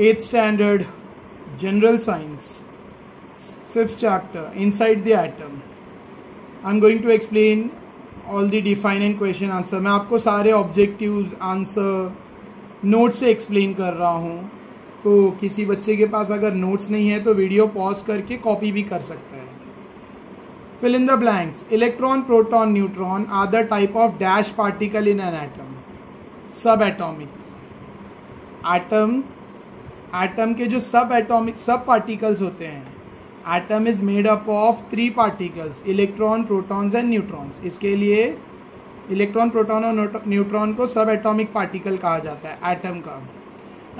Eighth standard general science fifth chapter inside the atom I am going to explain all the define and question answer मैं आपको सारे objective answer notes से explain कर रहा हूँ। तो किसी बच्चे के पास अगर नोट्स नहीं है तो वीडियो पॉज करके कॉपी भी कर सकता है। Fill in the blanks electron proton neutron other type of dash particle in an atom sub atomic atom atom के जो सब एटॉमिक सब पार्टिकल्स होते हैं atom is made up of three particles electron protons and neutrons इसके लिए electron proton और neutron को सब एटॉमिक पार्टिकल कहा जाता है एटम का।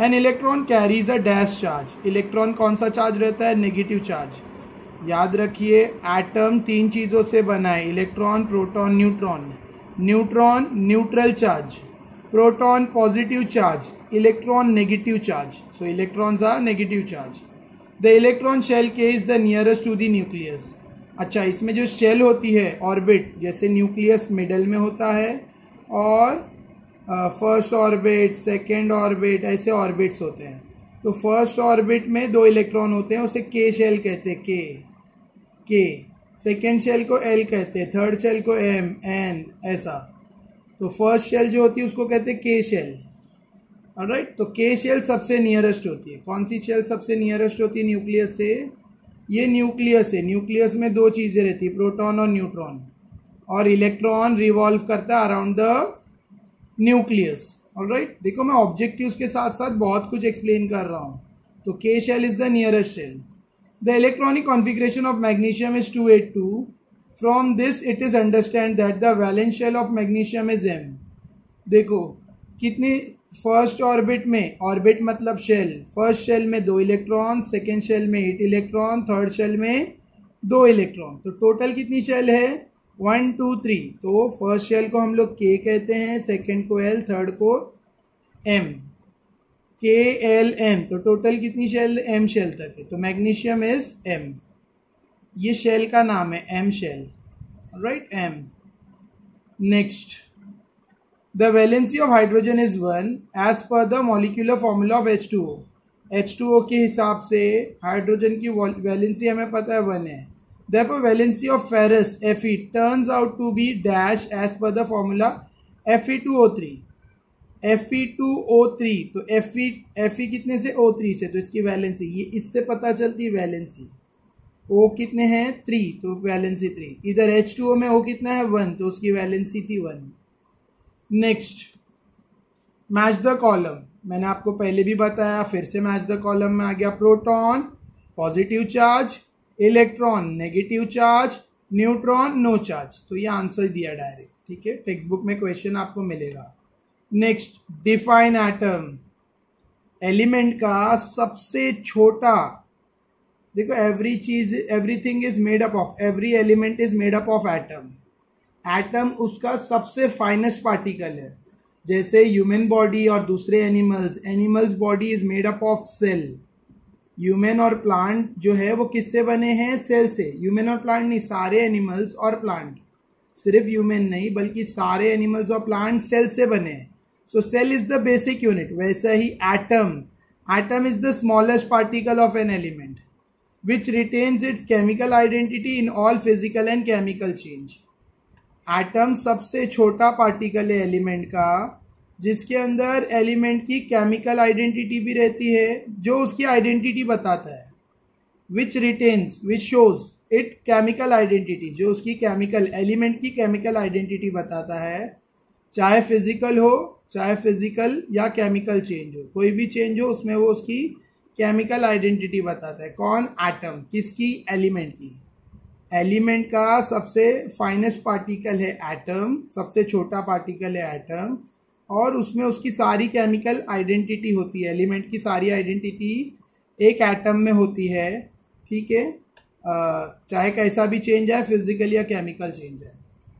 An electron carries a dash charge electron कौन सा चार्ज रहता है? नेगेटिव चार्ज याद रखिए एटम तीन चीज़ों से बना है electron proton neutron neutron neutral charge proton positive charge, electron negative charge. So, electrons are negative charge. The electron shell k is the nearest to the nucleus. अच्छा इसमें जो शेल होती है ऑर्बिट जैसे न्यूक्लियस मिडल में होता है, और फ़र्स्ट ऑर्बिट सेकेंड ऑर्बिट ऐसे ऑर्बिट्स होते हैं। तो फ़र्स्ट ऑर्बिट में दो इलेक्ट्रॉन होते हैं, उसे के शेल कहते हैं के के सेकेंड शेल को एल कहते हैं थर्ड शेल को एम एन ऐसा। तो फ़र्स्ट शेल जो होती है, उसको कहते हैं के शेल राइट तो के शेल सबसे नियरेस्ट होती है. कौन सी शेल सबसे नियरेस्ट होती है न्यूक्लियस से? ये न्यूक्लियस है. न्यूक्लियस में दो चीज़ें रहती है प्रोटॉन और न्यूट्रॉन और इलेक्ट्रॉन रिवॉल्व करता है अराउंड द न्यूक्लियस और राइट देखो, मैं ऑब्जेक्टिव्स के साथ साथ बहुत कुछ एक्सप्लेन कर रहा हूँ. तो K shell is the nearest shell the electronic configuration of magnesium is two eight two from this it is understand that the valence shell of magnesium is M देखो, कितनी फ़र्स्ट ऑर्बिट में orbit मतलब shell first shell में दो electron second shell में eight electron third shell में दो electron तो टोटल कितनी शेल है? वन टू थ्री तो फ़र्स्ट शेल को हम लोग के कहते हैं सेकेंड को एल थर्ड को एम के एल एम तो टोटल कितनी शेल एम शेल तक है. तो मैग्नीशियम इज़ एम ये शेल का नाम है M shell right M next the valency of hydrogen is one as per the molecular formula of H two O H two O के हिसाब से हाइड्रोजन की वैलेंसी हमें पता है वन है। Therefore, valency of ferrous, Fe, turns out to be dash as per the formula Fe2O3 Fe2O3 तो Fe Fe कितने से O3 से? तो इसकी वैलेंसी ये इससे पता चलती है वैलेंसी ओ कितने हैं? थ्री तो वैलेंसी थ्री इधर एच टू ओ में ओ कितना है? वन तो उसकी वैलेंसी थी one next match the column मैंने आपको पहले भी बताया, फिर से मैच द कॉलम में आ गया proton positive charge electron negative charge neutron no charge तो ये आंसर दिया डायरेक्ट ठीक है? टेक्स्ट बुक में क्वेश्चन आपको मिलेगा. नेक्स्ट डिफाइन एटम एलिमेंट का सबसे छोटा देखो every cheese everything is made up of every element is made up of atom atom उसका सबसे फाइनेस्ट पार्टिकल है। जैसे ह्यूमन बॉडी और दूसरे animals animals body is made up of cell human और प्लांट जो है, वो किससे बने हैं? सेल से। ह्यूमन और प्लांट नहीं, सारे एनिमल्स और प्लांट सिर्फ़ ह्यूमन नहीं, बल्कि सारे एनिमल्स और प्लांट सेल से बने हैं। So cell is the basic unit वैसा ही atom atom is the smallest particle of an element which retains its chemical identity in all physical and chemical change. Atom सबसे छोटा पार्टिकल है element का, जिसके अंदर एलिमेंट की केमिकल आइडेंटिटी भी रहती है, जो उसकी आइडेंटिटी बताता है which retains which shows it chemical identity जो उसकी केमिकल एलिमेंट की केमिकल आइडेंटिटी बताता है, चाहे फ़िज़िकल हो, चाहे फ़िज़िकल या केमिकल चेंज हो, कोई भी चेंज हो, उसमें वो उसकी केमिकल आइडेंटिटी बताता है। कौन? एटम। किसकी? एलिमेंट की। एलिमेंट का सबसे फाइनेस्ट पार्टिकल है एटम। सबसे छोटा पार्टिकल है एटम। और उसमें उसकी सारी केमिकल आइडेंटिटी होती है। एलिमेंट की सारी आइडेंटिटी एक एटम में होती है। ठीक है? चाहे कैसा भी चेंज है फ़िज़िकल या केमिकल चेंज है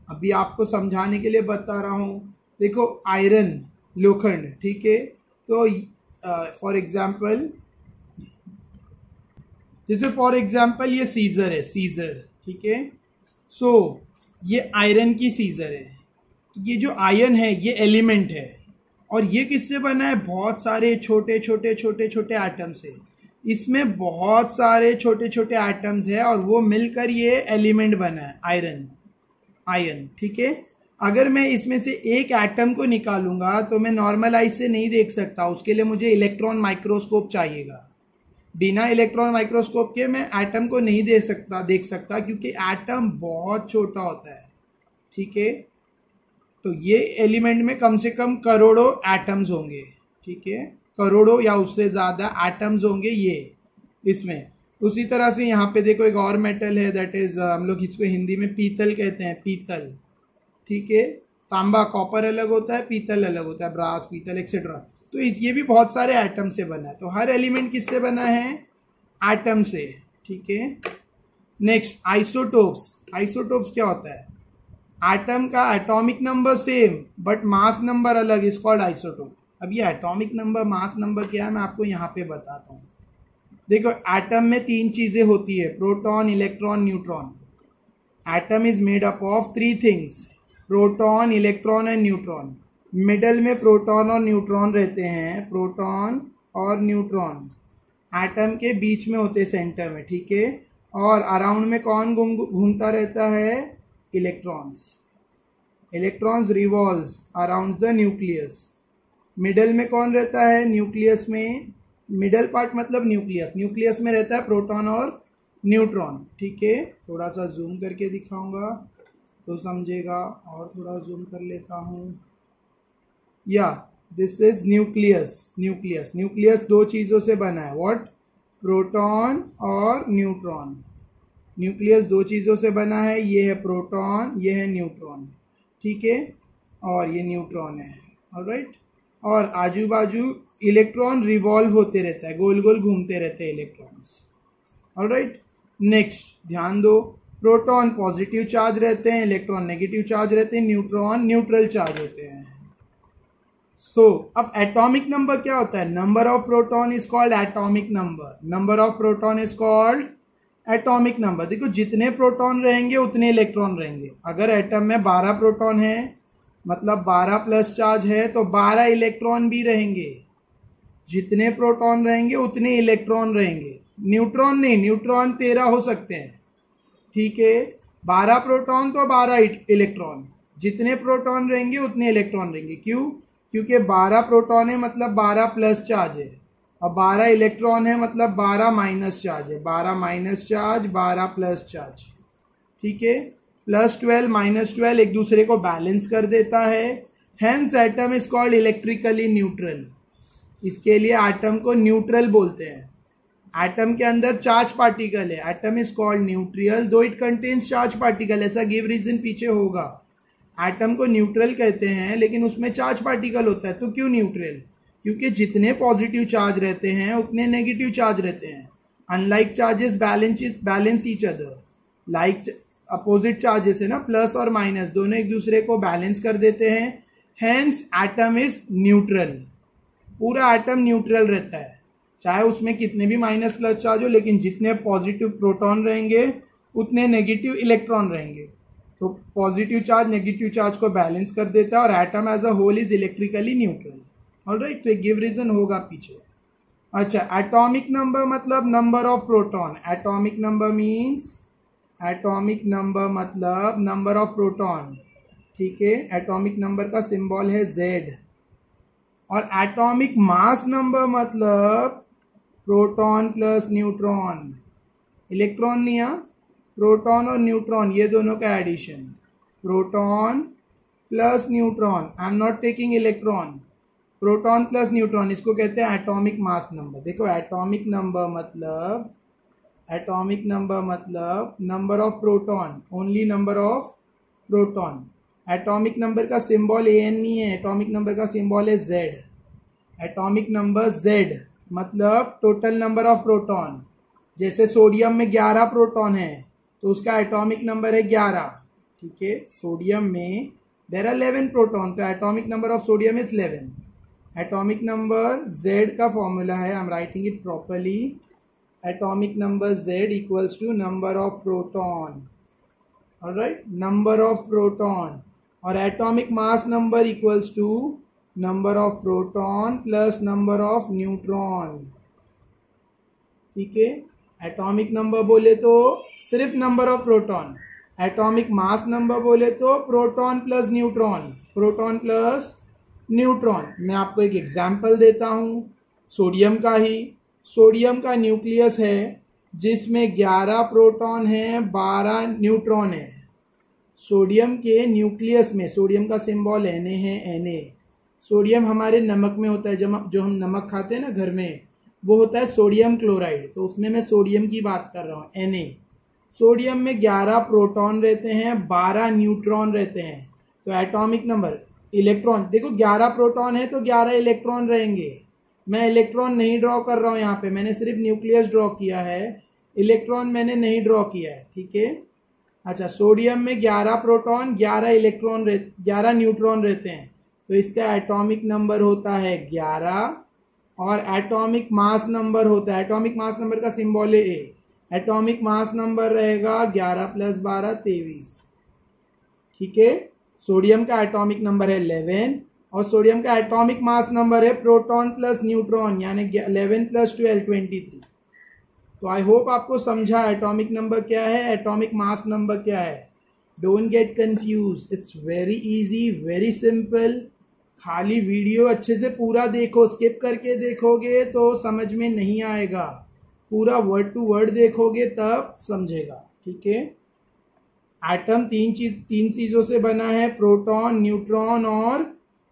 अभी आपको समझाने के लिए बता रहा हूँ। देखो आयरन लोखंड, ठीक है? तो फॉर एग्ज़ाम्पल जैसे फॉर एग्ज़ाम्पल ये सीजर है सीजर ठीक है? सो ये आयरन की सीजर है। ये जो आयरन है, ये एलिमेंट है। और ये किससे बना है? बहुत सारे छोटे छोटे छोटे छोटे आइटम से। इसमें बहुत सारे छोटे छोटे आइटम्स है और वो मिलकर ये एलिमेंट बना है आयरन आयरन ठीक है? अगर मैं इसमें से एक एटम को निकालूँगा तो मैं नॉर्मल से नहीं देख सकता। उसके लिए मुझे इलेक्ट्रॉन माइक्रोस्कोप चाहिएगा। बिना इलेक्ट्रॉन माइक्रोस्कोप के मैं एटम को नहीं देख सकता देख सकता, क्योंकि एटम बहुत छोटा होता है। ठीक है? तो ये एलिमेंट में कम से कम करोड़ों एटम्स होंगे। ठीक है? करोड़ों या उससे ज़्यादा एटम्स होंगे ये, इसमें। उसी तरह से यहाँ पे देखो एक और मेटल है दैट इज़ हम लोग इसको हिंदी में पीतल कहते हैं, पीतल। ठीक है? तांबा कॉपर अलग होता है, पीतल अलग होता है ब्रास पीतल एक्सेट्रा तो इस, ये भी बहुत सारे आइटम से बना है। तो हर एलिमेंट किससे बना है? एटम से, ठीक है? नेक्स्ट आइसोटोप्स आइसोटोप्स क्या होता है? एटम का atomic number same but mass number अलग इज़ कॉल्ड आइसोटोप अब ये एटॉमिक नंबर मास नंबर क्या है? मैं आपको यहाँ पे बताता हूँ। देखो एटम में तीन चीज़ें होती है proton electron neutron atom is made up of three things proton electron and neutron middle में प्रोटॉन और न्यूट्रॉन रहते हैं, प्रोटॉन और न्यूट्रॉन। एटम के बीच में होते सेंटर में, ठीक है? और अराउंड में कौन घूम, घूमता रहता है? Electrons. Electrons revolve around the nucleus. Middle में कौन रहता है? न्यूक्लियस में। मिडल पार्ट मतलब न्यूक्लियस। न्यूक्लियस में रहता है प्रोटॉन और न्यूट्रॉन, ठीक है? थोड़ा सा जूम करके दिखाऊँगा तो समझेगा, और थोड़ा जूम कर लेता हूँ। या this is nucleus nucleus nucleus दो चीज़ों से बना है। व्हाट प्रोटॉन और न्यूट्रॉन न्यूक्लियस दो चीज़ों से बना है। ये है प्रोटॉन ये है न्यूट्रॉन ठीक है? और ये न्यूट्रॉन है। राइट और आजू बाजू इलेक्ट्रॉन रिवॉल्व होते रहता है। गोल गोल घूमते रहते हैं इलेक्ट्रॉन्स राइट नेक्स्ट ध्यान दो। प्रोटॉन पॉजिटिव चार्ज रहते हैं इलेक्ट्रॉन नेगेटिव चार्ज रहते हैं न्यूट्रॉन न्यूट्रल चार्ज होते हैं। सो अब एटॉमिक नंबर क्या होता है? Number of proton is called atomic number number of proton is called atomic number देखो, जितने प्रोटॉन रहेंगे, उतने इलेक्ट्रॉन रहेंगे। अगर एटम में 12 प्रोटॉन है मतलब 12 प्लस चार्ज है तो 12 इलेक्ट्रॉन भी रहेंगे। जितने प्रोटॉन रहेंगे, उतने इलेक्ट्रॉन रहेंगे। न्यूट्रॉन नहीं न्यूट्रॉन तेरह हो सकते हैं। ठीक है? बारह प्रोटॉन तो बारह इलेक्ट्रॉन जितने प्रोटॉन रहेंगे, उतने इलेक्ट्रॉन रहेंगे। क्यों? क्योंकि बारह प्रोटॉन है मतलब बारह प्लस चार्ज है। और बारह इलेक्ट्रॉन है मतलब बारह माइनस चार्ज है। बारह माइनस चार्ज बारह प्लस चार्ज ठीक है? प्लस ट्वेल्व माइनस ट्वेल्व एक दूसरे को बैलेंस कर देता है। Hence atom is called electrically neutral इसके लिए एटम को न्यूट्रल बोलते हैं। एटम के अंदर चार्ज पार्टिकल है। Atom is called neutral though it contains charge particle ऐसा गिव रीजन पीछे होगा। एटम को न्यूट्रल कहते हैं, लेकिन उसमें चार्ज पार्टिकल होता है तो क्यों न्यूट्रल क्योंकि जितने पॉजिटिव चार्ज रहते हैं, उतने नेगेटिव चार्ज रहते हैं। Unlike charges balance balance each other like opposite charges है ना प्लस और माइनस दोनों एक दूसरे को बैलेंस कर देते हैं। हैंस एटम इज़ न्यूट्रल पूरा एटम न्यूट्रल रहता है। चाहे उसमें कितने भी माइनस प्लस चार्ज हो, लेकिन जितने पॉजिटिव प्रोटॉन रहेंगे, उतने नेगेटिव इलेक्ट्रॉन रहेंगे। तो पॉजिटिव चार्ज नेगेटिव चार्ज को बैलेंस कर देता है और atom as a whole is electrically neutral all right तो एक गिव रीजन होगा पीछे। अच्छा एटॉमिक नंबर मतलब number of proton atomic number means atomic number मतलब नंबर ऑफ़ प्रोटॉन ठीक है? एटॉमिक नंबर का सिंबल है जेड और एटॉमिक मास नंबर मतलब प्रोटॉन प्लस न्यूट्रॉन इलेक्ट्रॉन नहीं आ प्रोटॉन और न्यूट्रॉन, ये दोनों का addition proton plus neutron I am not taking electron proton plus neutron, इसको कहते हैं एटॉमिक मास नंबर देखो एटॉमिक नंबर मतलब एटॉमिक नंबर मतलब number of proton only number of proton atomic number का सिंबल ए एन नहीं है atomic number का सिंबल है जेड एटॉमिक नंबर जेड मतलब टोटल नंबर ऑफ़ प्रोटॉन जैसे सोडियम में ग्यारह प्रोटॉन है तो उसका एटॉमिक नंबर है ग्यारह, ठीक है? सोडियम में देर आर इलेवन प्रोटॉन तो atomic number of sodium is eleven atomic number Z का फॉर्मूला है I am writing it properly atomic number Z equals to number of proton right number of proton और atomic mass number equals to number of proton plus number of neutron ठीक है? Atomic number बोले तो सिर्फ़ number of proton atomic mass number बोले तो proton plus neutron proton plus neutron मैं आपको एक एग्जांपल देता हूँ. सोडियम का ही. सोडियम का न्यूक्लियस है, जिसमें 11 प्रोटॉन है 12 न्यूट्रॉन है. सोडियम के न्यूक्लियस में सोडियम का सिंबल एन है एन सोडियम हमारे नमक में होता है, जब जो हम नमक खाते हैं ना घर में वो होता है सोडियम क्लोराइड। तो उसमें मैं सोडियम की बात कर रहा हूँ एनए सोडियम में 11 प्रोटॉन रहते हैं 12 न्यूट्रॉन रहते हैं। तो एटॉमिक नंबर, इलेक्ट्रॉन। देखो 11 प्रोटॉन है तो 11 इलेक्ट्रॉन रहेंगे। मैं इलेक्ट्रॉन नहीं ड्रॉ कर रहा हूँ यहाँ पे, मैंने सिर्फ़ न्यूक्लियस ड्रॉ किया है। इलेक्ट्रॉन मैंने नहीं ड्रॉ किया है, ठीक है? अच्छा सोडियम में 11 प्रोटॉन 11 इलेक्ट्रॉन रह 11 न्यूट्रॉन रहते हैं। तो इसका एटॉमिक नंबर होता है 11 और एटॉमिक मास नंबर होता है। एटॉमिक मास नंबर का सिंबल है ए एटॉमिक मास नंबर रहेगा 11 प्लस बारह, तेईस। ठीक है? सोडियम का एटॉमिक नंबर है 11 और सोडियम का एटॉमिक मास नंबर है प्रोटॉन प्लस न्यूट्रॉन यानी 11 प्लस ट्वेल्व ट्वेंटी थ्री तो आई होप आपको समझा एटॉमिक नंबर क्या है एटॉमिक मास नंबर क्या है। Don't get confuse it's very easy very simple खाली वीडियो अच्छे से पूरा देखो स्किप करके देखोगे तो समझ में नहीं आएगा। पूरा वर्ड टू वर्ड देखोगे तब समझेगा, ठीक है? एटम तीन चीज़, तीन चीज़ों से बना है प्रोटॉन न्यूट्रॉन और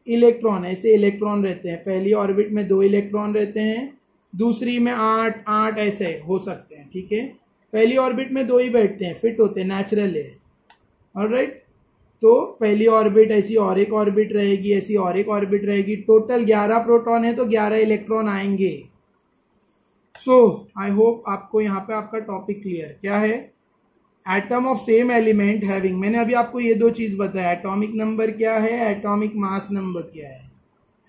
इलेक्ट्रॉन ऐसे इलेक्ट्रॉन रहते हैं। पहली ऑर्बिट में दो इलेक्ट्रॉन रहते हैं, दूसरी में आठ आठ ऐसे हो सकते हैं, ठीक है? पहली ऑर्बिट में दो ही बैठते हैं फिट होते हैं नेचुरल है। और राइट तो पहली ऑर्बिट, ऐसी और एक ऑर्बिट रहेगी, ऐसी और एक ऑर्बिट रहेगी। टोटल 11 प्रोटॉन है तो 11 इलेक्ट्रॉन आएँगे। सो आई होप आपको यहाँ पे आपका टॉपिक क्लियर क्या है? Atom of same element having मैंने अभी आपको ये दो चीज़ बताया। एटॉमिक नंबर क्या है? एटॉमिक मास नंबर क्या है?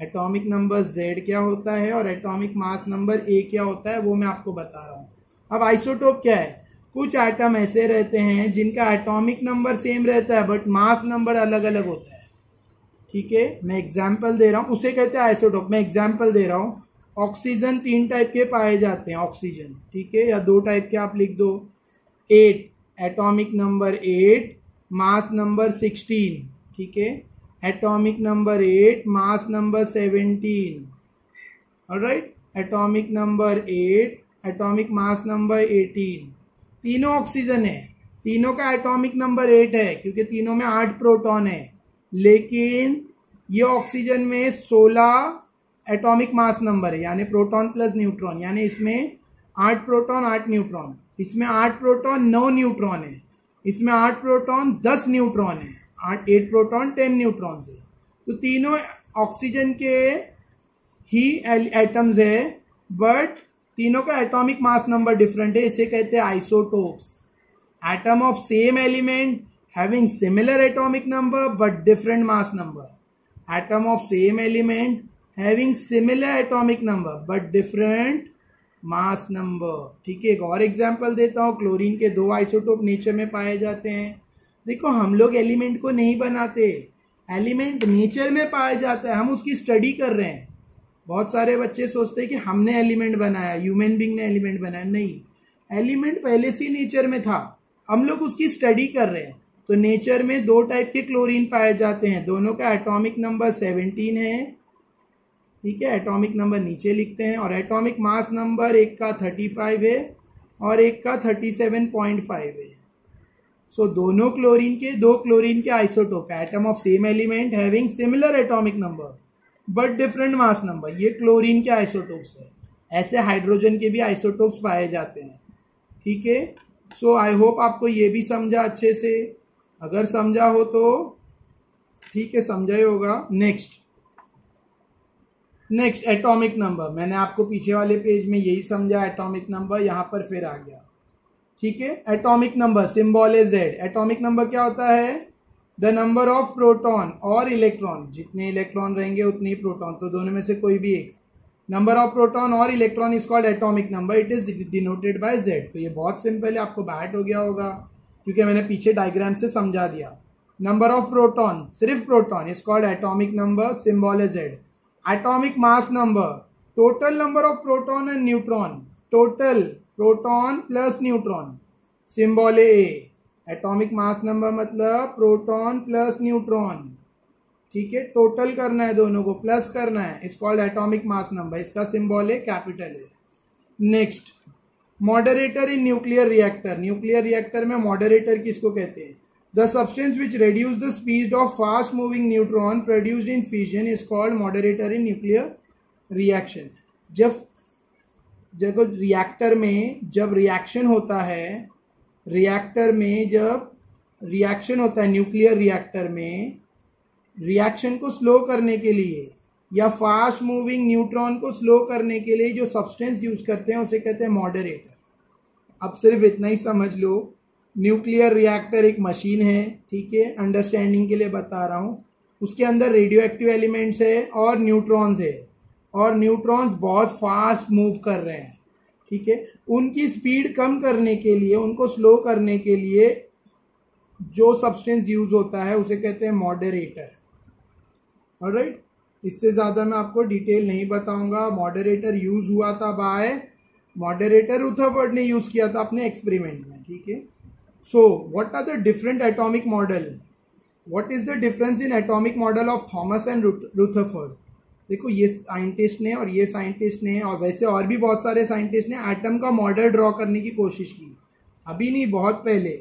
एटॉमिक नंबर जेड क्या होता है? और एटॉमिक मास नंबर ए क्या होता है? वो मैं आपको बता रहा हूँ। अब आइसोटोप क्या है? कुछ आइटम ऐसे रहते हैं जिनका एटॉमिक नंबर सेम रहता है बट मास नंबर अलग अलग होता है। ठीक है? मैं एग्ज़ाम्पल दे रहा हूँ। उसे कहते हैं आइसोटोप मैं एग्ज़ाम्पल दे रहा हूँ। ऑक्सीजन तीन टाइप के पाए जाते हैं ऑक्सीजन ठीक है? या दो टाइप के आप लिख दो। Eight atomic number eight mass number sixteen ठीक है? Atomic number eight mass number seventeen right atomic number eight atomic mass number eighteen तीनों ऑक्सीजन है। तीनों का एटॉमिक नंबर एट है, क्योंकि तीनों में आठ प्रोटॉन है। लेकिन ये ऑक्सीजन में सोलह एटॉमिक मास नंबर है, यानी प्रोटॉन प्लस न्यूट्रॉन यानी इसमें आठ प्रोटॉन आठ न्यूट्रॉन इसमें आठ प्रोटॉन नौ न्यूट्रॉन है। इसमें आठ प्रोटॉन दस न्यूट्रॉन है। आठ एट प्रोटॉन टेन न्यूट्रॉन है। तो तीनों ऑक्सीजन के ही एटम्स है बट तीनों का एटॉमिक मास नंबर डिफरेंट है, इसे कहते हैं isotopes atom of same element having similar atomic number but different mass number atom of same element having similar atomic number but different mass number ठीक है, एक और एग्जांपल देता हूँ क्लोरीन के दो आइसोटोप नेचर में पाए जाते हैं। देखो, हम लोग एलिमेंट को नहीं बनाते एलिमेंट नेचर में पाया जाता है, हम उसकी स्टडी कर रहे हैं। बहुत सारे बच्चे सोचते हैं कि हमने एलिमेंट बनाया ह्यूमन बींग ने एलिमेंट बनाया। नहीं एलिमेंट पहले से नेचर में था। हम लोग उसकी स्टडी कर रहे हैं। तो नेचर में दो टाइप के क्लोरीन पाए जाते हैं। दोनों का एटॉमिक नंबर सेवनटीन है। ठीक है एटॉमिक नंबर नीचे लिखते हैं। और एटॉमिक मास नंबर एक का थर्टी फाइव है और एक का थर्टी सेवन पॉइंट फाइव है। सो so, दोनों क्लोरीन के दो क्लोरीन के isotope atom of same element having similar atomic number but different mass number. ये क्लोरीन के आइसोटोप्स है। ऐसे हाइड्रोजन के भी आइसोटोप्स पाए जाते हैं। ठीक है? सो आई होप आपको ये भी समझा अच्छे से। अगर समझा हो तो ठीक है, समझा ही होगा। नेक्स्ट नेक्स्ट एटॉमिक नंबर मैंने आपको पीछे वाले पेज में यही समझा एटॉमिक नंबर यहाँ पर फिर आ गया। ठीक है? एटॉमिक नंबर सिंबल है जेड एटॉमिक नंबर क्या होता है? द नंबर ऑफ़ प्रोटॉन और इलेक्ट्रॉन जितने इलेक्ट्रॉन रहेंगे उतने ही प्रोटॉन तो दोनों में से कोई भी एक। नंबर ऑफ़ प्रोटॉन और electron is called atomic number it is denoted by Z तो ये बहुत सिंपल है, आपको बैट हो गया होगा, क्योंकि मैंने पीछे डायग्राम से समझा दिया। नंबर ऑफ़ प्रोटॉन सिर्फ़ proton is called atomic number symbol है Z atomic mass number total number of proton and neutron total proton plus neutron symbol A atomic mass number मतलब प्रोटॉन प्लस न्यूट्रॉन ठीक है? Total करना है दोनों को plus करना है. Is called atomic mass number इसका सिंबल है कैपिटल है. Next moderator in nuclear reactor nuclear reactor में मॉडरेटर किसको कहते हैं? The substance which reduce the speed of fast moving neutron produced in fusion is called moderator in nuclear reaction जब जब reactor में, जब रिएक्शन होता है रिएक्टर में जब रिएक्शन होता है न्यूक्लियर रिएक्टर में रिएक्शन को स्लो करने के लिए या फास्ट मूविंग न्यूट्रॉन को स्लो करने के लिए जो सब्सटेंस यूज़ करते हैं, उसे कहते हैं मॉडरेटर अब सिर्फ़ इतना ही समझ लो न्यूक्लियर रिएक्टर एक मशीन है, ठीक है? अंडरस्टैंडिंग के लिए बता रहा हूँ। उसके अंदर रेडियो एक्टिव एलिमेंट्स है और न्यूट्रॉन्स है। और न्यूट्रॉन्स बहुत फास्ट मूव कर रहे हैं। ठीक है? उनकी स्पीड कम करने के लिए, उनको स्लो करने के लिए जो सब्सटेंस यूज़ होता है, उसे कहते हैं मॉडरेटर राइट इससे ज़्यादा मैं आपको डिटेल नहीं बताऊँगा। मॉडरेटर यूज़ हुआ था बाय। मॉडरेटर रुथरफर्ड ने यूज़ किया था अपने एक्सपेरिमेंट में, ठीक है? So what are the different atomic model what is the difference in atomic model of Thomas and Rutherford देखो, ये साइंटिस्ट ने और ये साइंटिस्ट ने और वैसे और भी बहुत सारे साइंटिस्ट ने एटम का मॉडल ड्रॉ करने की कोशिश की। अभी नहीं, बहुत पहले।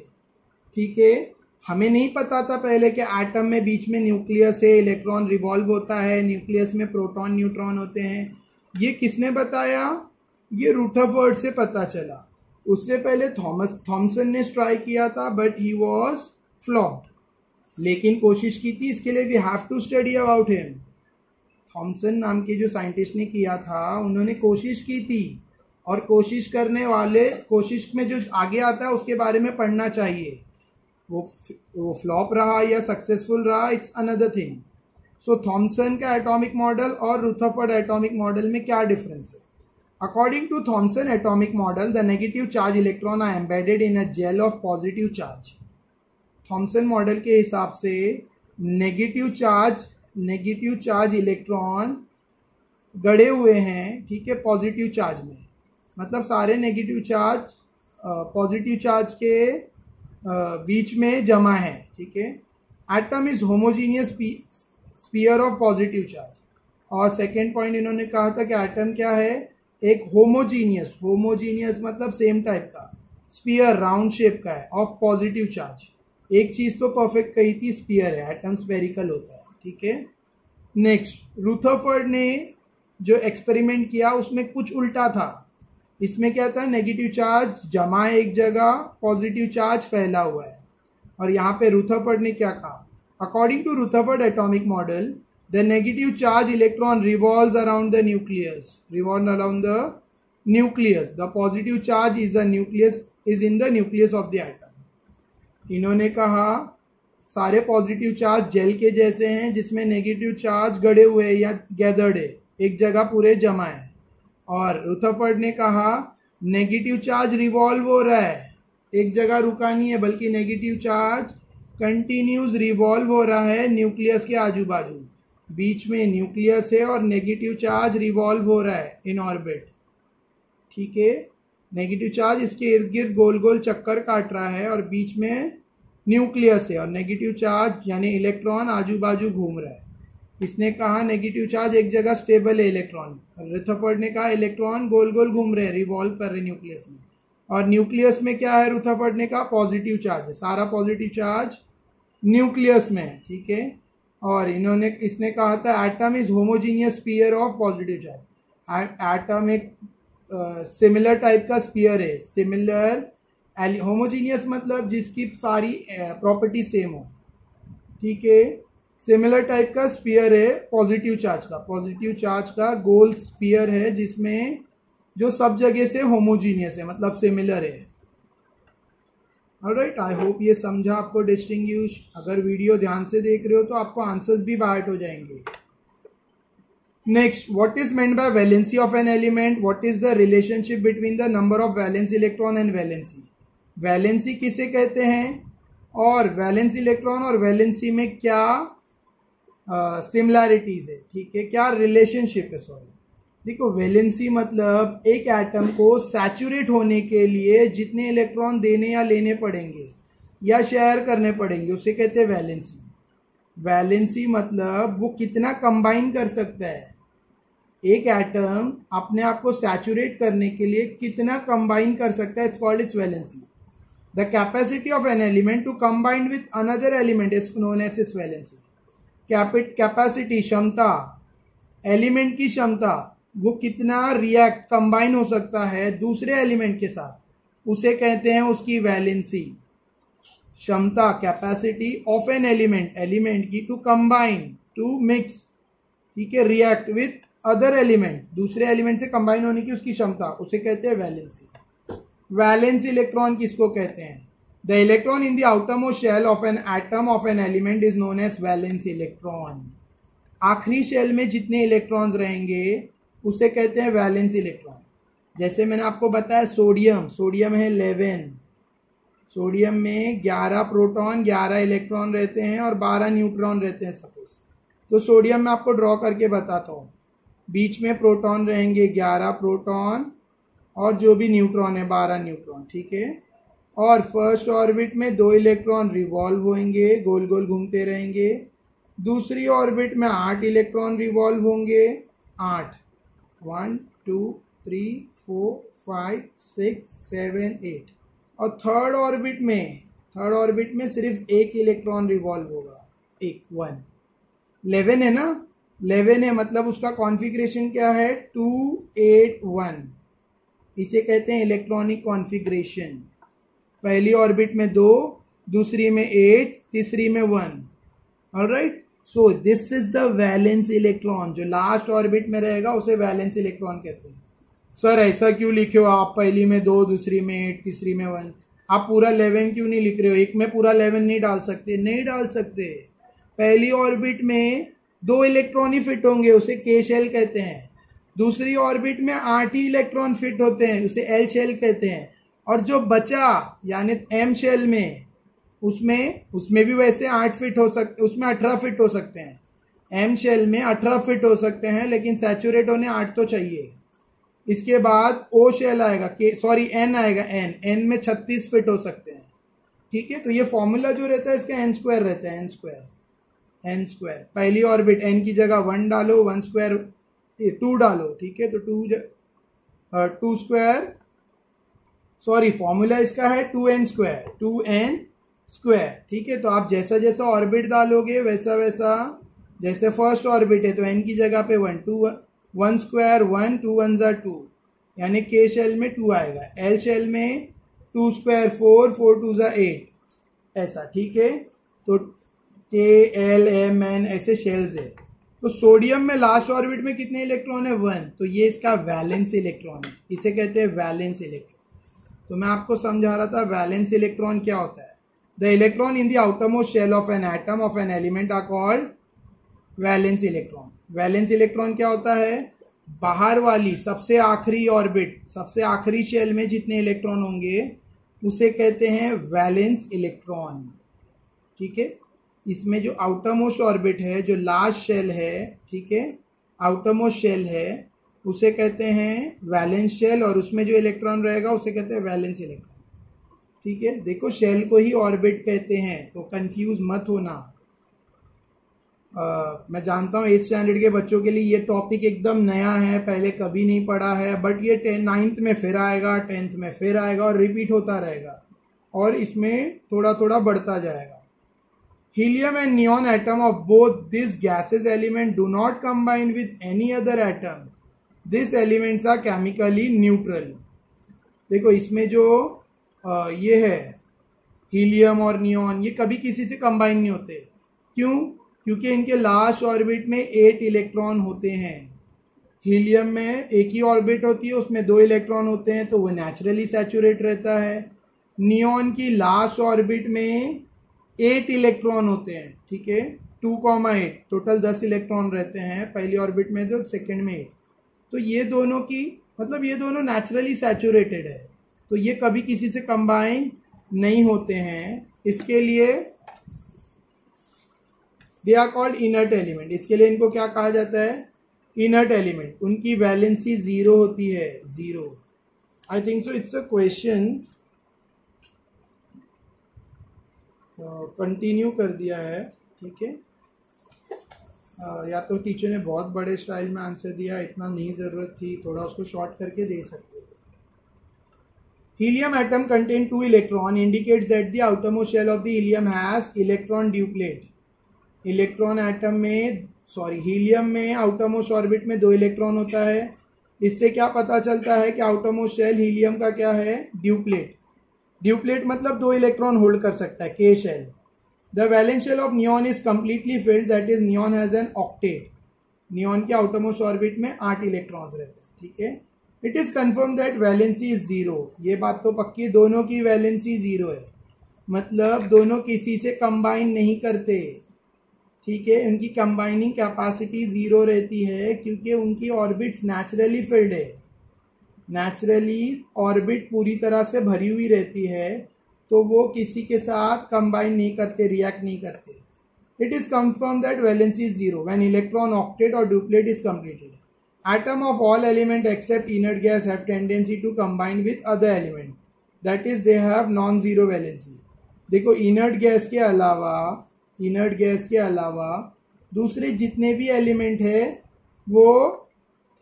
ठीक है? हमें नहीं पता था पहले कि एटम में बीच में न्यूक्लियस है इलेक्ट्रॉन रिवॉल्व होता है न्यूक्लियस में प्रोटॉन न्यूट्रॉन होते हैं। ये किसने बताया? ये रूथरफर्ड से पता चला। उससे पहले थॉमस, थॉमसन ने ट्राई किया था बट ही वॉज़ फ्लॉप्ड लेकिन कोशिश की थी, इसके लिए we have to study about him Thomson नाम के जो साइंटिस्ट ने किया था, उन्होंने कोशिश की थी। और कोशिश करने वाले, कोशिश में जो आगे आता है, उसके बारे में पढ़ना चाहिए। वो वो फ्लॉप रहा या सक्सेसफुल रहा it's another thing so Thomson का एटॉमिक मॉडल और रुथरफर्ड एटॉमिक मॉडल में क्या डिफरेंस है? According to Thomson atomic model the negative charge electron are embedded in a gel of positive charge Thomson model के हिसाब से negative charge negative charge electron गड़े हुए हैं, ठीक है पॉजिटिव चार्ज में। मतलब सारे नेगेटिव चार्ज पॉजिटिव चार्ज के बीच में जमा है, ठीक है? Atom is homogeneous sphere of positive charge और सेकेंड पॉइंट इन्होंने कहा था कि एटम क्या है? एक होमोजीनियस होमोजीनियस मतलब सेम टाइप का। स्पीयर राउंड शेप का है ऑफ़ पॉजिटिव चार्ज एक चीज़ तो परफेक्ट कही थी स्पीयर है एटम स्पेरिकल होता है। ठीक है? नेक्स्ट रूथरफर्ड ने जो एक्सपेरिमेंट किया, उसमें कुछ उल्टा था। इसमें क्या था? नेगेटिव चार्ज जमा एक जगह पॉजिटिव चार्ज फैला हुआ है। और यहाँ पे रुथरफर्ड ने क्या कहा? According to Rutherford atomic model the negative charge electron revolve around the nucleus revolve around the nucleus the positive charge is the nucleus is in the nucleus of the atom इन्होंने कहा सारे पॉजिटिव चार्ज जेल के जैसे हैं, जिसमें negative charge गड़े हुए या गैदर्ड है। एक जगह पूरे जमा है। और रुथरफर्ड ने कहा नेगेटिव चार्ज रिवॉल्व हो रहा है। एक जगह रुका नहीं है, बल्कि नेगेटिव चार्ज कंटिन्यूज रिवॉल्व हो रहा है न्यूक्लियस के आजू बाजू बीच में न्यूक्लियस है और नेगेटिव चार्ज रिवॉल्व हो रहा है इन ऑर्बिट ठीक है? नेगेटिव चार्ज इसके इर्द गिर्द गोल गोल चक्कर काट रहा है और बीच में न्यूक्लियस है और नेगेटिव चार्ज यानी इलेक्ट्रॉन आजू बाजू घूम रहा है। इसने कहा, नेगेटिव चार्ज एक जगह स्टेबल है इलेक्ट्रॉन रिथरफर्ड ने कहा, इलेक्ट्रॉन गोल गोल घूम रहे हैं रिवॉल्व कर रहे न्यूक्लियस में। और न्यूक्लियस में क्या है? रुथरफर्ड ने कहा पॉजिटिव चार्ज है, सारा पॉजिटिव चार्ज न्यूक्लियस में है, ठीक है? और इन्होंने, इसने कहा था atom is homogeneous sphere of positive charge atom एक सिमिलर टाइप का स्पीयर है सिमिलर होमोजीनियस मतलब जिसकी सारी प्रॉपर्टी सेम हो। ठीक है? सिमिलर टाइप का स्पीयर है पॉजिटिव चार्ज का। पॉजिटिव चार्ज का गोल स्पीयर है, जिसमें जो सब जगह से होमोजीनियस है मतलब सिमिलर है। राइट आई होप ये समझा आपको डिस्टिंग अगर वीडियो ध्यान से देख रहे हो तो आपको आंसर्स भी बाइट हो जाएँगे। Next what is meant by valency of an element what is the relationship between the number of valence electron and valency valency किसे कहते हैं? और वैलेंस इलेक्ट्रॉन और वैलेंसी में क्या सिमिलैरिटीज है? ठीक है, क्या रिलेशनशिप है? सॉरी देखो, वैलेंसी मतलब एक एटम को सैचुरेट होने के लिए जितने इलेक्ट्रॉन देने या लेने पड़ेंगे या शेयर करने पड़ेंगे, उसे कहते हैं वैलेंसी। वैलेंसी मतलब वो कितना कंबाइन कर सकता है? एक एटम अपने आप को सैचुरेट करने के लिए कितना कंबाइन कर सकता है? It's called its valency. Capacity of an element to combined with another element is known as its valency कैपिट capacity क्षमता एलिमेंट की क्षमता, वो कितना रिएक्ट कंबाइन हो सकता है दूसरे एलिमेंट के साथ। उसे कहते हैं उसकी वैलेंसी क्षमता capacity of an element element की टू कंबाइन टू मिक्स ठीक है रिएक्ट विथ अदर एलिमेंट दूसरे एलिमेंट से कंबाइन होने की उसकी क्षमता, उसे कहते हैं वैलेंसी वैलेंस इलेक्ट्रॉन किसको कहते हैं? The electron in the outermost shell of an atom of an element is known as valence electron आखिरी शेल में जितने इलेक्ट्रॉन्स रहेंगे, उसे कहते हैं वैलेंस इलेक्ट्रॉन जैसे मैंने आपको बताया सोडियम सोडियम है इलेवन सोडियम में 11 प्रोटॉन 11 इलेक्ट्रॉन रहते हैं और 12 न्यूट्रॉन रहते हैं सपोज़ तो सोडियम में आपको ड्रॉ करके बताता हूँ. बीच में प्रोटॉन रहेंगे 11 प्रोटॉन और जो भी न्यूट्रॉन है 12 न्यूट्रॉन, ठीक है? और फ़र्स्ट ऑर्बिट में दो इलेक्ट्रॉन रिवॉल्व होंगे गोल गोल घूमते रहेंगे। दूसरी ऑर्बिट में आठ इलेक्ट्रॉन रिवॉल्व होंगे। आठ। One, two, three, four, five, six, seven, eight. और थर्ड ऑर्बिट में, थर्ड ऑर्बिट में सिर्फ़ एक इलेक्ट्रॉन रिवॉल्व होगा। एक, वन। इलेवन है ना? लेवन है मतलब उसका कॉन्फ़िगरेशन क्या है? Two, eight, one. इसे कहते हैं इलेक्ट्रॉनिक कॉन्फ़िगरेशन पहली ऑर्बिट में दो, दूसरी में एट तीसरी में one all right so this is the valence electron जो लास्ट ऑर्बिट में रहेगा, उसे वैलेंस इलेक्ट्रॉन कहते हैं. सर ऐसा क्यों लिखे हो आप? पहली में दो, दूसरी में एट तीसरी में वन आप पूरा इलेवन क्यों नहीं लिख रहे हो? एक में पूरा इलेवन नहीं डाल सकते. नहीं डाल सकते. पहली ऑर्बिट में दो इलेक्ट्रॉन ही फिट होंगे, उसे के शेल कहते हैं. दूसरी ऑर्बिट में आठ ही इलेक्ट्रॉन फिट होते हैं, उसे एल शेल कहते हैं। और जो बचा, यानी एम शेल में, उसमें उसमें भी वैसे आठ फिट हो सकते उसमें अठारह फिट हो सकते हैं। एम शेल में अठारह फिट हो सकते हैं, लेकिन सैचुरेट होने आठ तो चाहिए। इसके बाद ओ शेल आएगा के सॉरी एन आएगा एन एन में छत्तीस फिट हो सकते हैं। ठीक है? तो ये फॉर्मूला जो रहता है, इसका एन स्क्वायर रहता है एन स्क्वायर एन स्क्वायर पहली ऑर्बिट एन की जगह वन डालो वन स्क्वायर टू डालो, ठीक है? तो two two square sorry formula इसका है two N square two N square ठीक है? तो आप जैसा जैसा ऑर्बिट डालोगे, वैसा वैसा, जैसे फ़र्स्ट ऑर्बिट है तो एन की जगह पे one two one square one two one ज़ा टू यानी के शेल में टू आएगा। एल शेल में two square four four two ज़ा एट ऐसा, ठीक है? तो के एल एम एन ऐसे शेल्स है। तो सोडियम में लास्ट ऑर्बिट में कितने इलेक्ट्रॉन है? वन तो ये इसका वैलेंस इलेक्ट्रॉन है। इसे कहते हैं वैलेंस इलेक्ट्रॉन तो मैं आपको समझा रहा था वैलेंस इलेक्ट्रॉन क्या होता है? The electron in the outermost shell of an atom of an element are called valence electron valence electron क्या होता है? बाहर वाली, सबसे आखिरी ऑर्बिट सबसे आखिरी शेल में जितने इलेक्ट्रॉन होंगे, उसे कहते हैं वैलेंस इलेक्ट्रॉन ठीक है? इसमें जो आउटरमोस्ट ऑर्बिट है जो लास्ट शेल है ठीक है? आउटरमोस्ट शेल है उसे कहते हैं वैलेंस शेल और उसमें जो इलेक्ट्रॉन रहेगा उसे कहते हैं वैलेंस इलेक्ट्रॉन ठीक है? देखो शेल को ही ऑर्बिट कहते हैं तो कंफ्यूज मत होना। Uh, मैं जानता हूँ एथ स्टैंडर्ड के बच्चों के लिए ये टॉपिक एकदम नया है पहले कभी नहीं पढ़ा है बट ये नाइन्थ में फिर आएगा टेंथ में फिर आएगा और रिपीट होता रहेगा। और इसमें थोड़ा थोड़ा बढ़ता जाएगा। Helium and neon atom of both these gases element do not combine with any other atom. These elements are chemically neutral. देखो इसमें जो आ, ये है हीलियम और नियॉन ये कभी किसी से कंबाइन नहीं होते क्यों क्योंकि इनके लास्ट ऑर्बिट में एट इलेक्ट्रॉन होते हैं हीलियम में एक ही ऑर्बिट होती है उसमें दो इलेक्ट्रॉन होते हैं तो वो नेचुरली सैचुरेट रहता है नियॉन की लास्ट ऑर्बिट में एट इलेक्ट्रॉन होते हैं, ठीक है? टू कॉमा एट, टोटल दस इलेक्ट्रॉन रहते हैं पहली ऑर्बिट में जो सेकेंड में एट। तो ये दोनों की मतलब ये दोनों नेचुरली सैचुरेटेड है। तो ये कभी किसी से कंबाइन नहीं होते हैं। इसके लिए they are called inert element इसके लिए इनको क्या कहा जाता है? इनर्ट एलिमेंट उनकी वैलेंसी ज़ीरो होती है zero I think so it's a question continue कर दिया है, ठीक है? या तो टीचर ने बहुत बड़े स्टाइल में आंसर दिया, इतना नहीं ज़रूरत थी, थोड़ा उसको शॉर्ट करके दे सकते थे। Helium atom contain two electron indicates that the outermost shell of the helium has electron duplet electron atom में सॉरी हीलियम में आउटरमोस्ट ऑर्बिट में दो इलेक्ट्रॉन होता है। इससे क्या पता चलता है कि आउटरमोस्ट शेल हीलियम का क्या है? ड्यूप्लेट ड्यूप्लेट मतलब दो इलेक्ट्रॉन होल्ड कर सकता है के shell the valence shell of neon is completely filled that is neon has an octet neon के आउटरमोस्ट ऑर्बिट में आठ इलेक्ट्रॉन्स रहते हैं, ठीक है? It is confirm that valency is zero ये बात तो पक्की दोनों की वैलेंसी ज़ीरो है। मतलब दोनों किसी से कंबाइन नहीं करते। ठीक है? उनकी कंबाइनिंग कैपेसिटी ज़ीरो रहती है, क्योंकि उनकी ऑर्बिट्स नेचुरली फिल्ड है। नेचुरली ऑर्बिट पूरी तरह से भरी हुई रहती है तो वो किसी के साथ कंबाइन नहीं करते रिएक्ट नहीं करते। It is confirm that valency is zero when electron octet और duplet is completed atom of all element except inert gas have tendency to combine with other element that is they have non zero valency देखो inert gas के अलावा inert gas के अलावा, दूसरे जितने भी element है, वो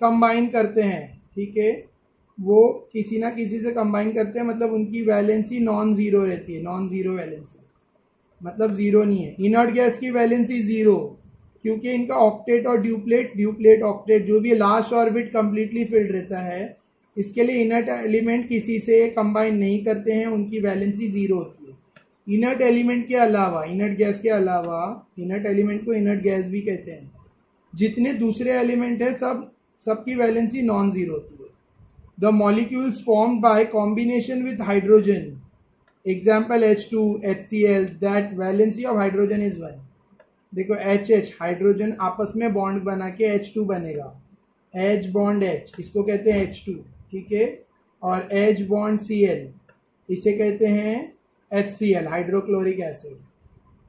कंबाइन करते हैं, ठीक है? वो किसी ना किसी से कंबाइन करते हैं मतलब उनकी वैलेंसी नॉन ज़ीरो रहती है नॉन ज़ीरो वैलेंसी मतलब ज़ीरो नहीं है। इनर्ट गैस की वैलेंसी ज़ीरो क्योंकि इनका ऑक्टेट और ड्यूप्लेट ड्यूप्लेट ऑक्टेट जो भी लास्ट ऑर्बिट कम्प्लीटली फिल्ड रहता है, इसके लिए इनर्ट एलिमेंट किसी से कंबाइन नहीं करते हैं, उनकी वैलेंसी ज़ीरो होती है। इनर्ट एलिमेंट के अलावा इनर्ट गैस के अलावा इनर्ट एलिमेंट को इनर्ट गैस भी कहते हैं। जितने दूसरे एलिमेंट है, सब, सबकी वैलेंसी नॉन ज़ीरो होती है। By combination with hydrogen example H two H C L that valency of hydrogen is one देखो एच एच हाइड्रोजन आपस में बॉन्ड बना के एच टू बनेगा। एच बॉन्ड एच इसको कहते हैं एच टू ठीक है? और एच बॉन्ड सी एल इसे कहते हैं H C L hydrochloric acid